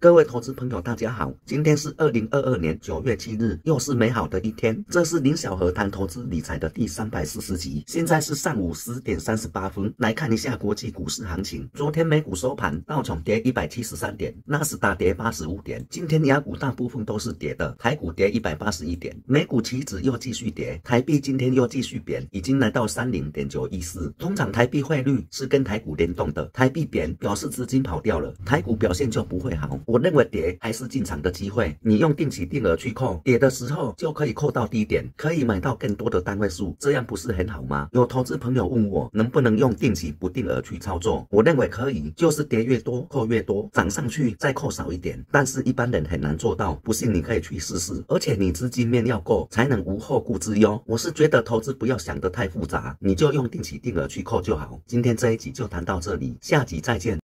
各位投资朋友，大家好，今天是二零二二年九月七日，又是美好的一天。这是林小河谈投资理财的第三百四十集。现在是上午十点三十八分，来看一下国际股市行情。昨天美股收盘，道琼跌一百七十三点，纳斯达跌八十五点。今天雅股大部分都是跌的，台股跌一百八十一点，美股期指又继续跌，台币今天又继续贬，已经来到三零点九一四。通常台币汇率是跟台股联动的，台币贬表示资金跑掉了，台股表现就不会好。我认为跌还是进场的机会，你用定期定额去扣，跌的时候就可以扣到低点，可以买到更多的单位数，这样不是很好吗？有投资朋友问我能不能用定期不定额去操作，我认为可以，就是跌越多扣越多，涨上去再扣少一点，但是一般人很难做到，不信你可以去试试，而且你资金面要够，才能无后顾之忧。我是觉得投资不要想得太复杂，你就用定期定额去扣就好。今天这一集就谈到这里，下集再见。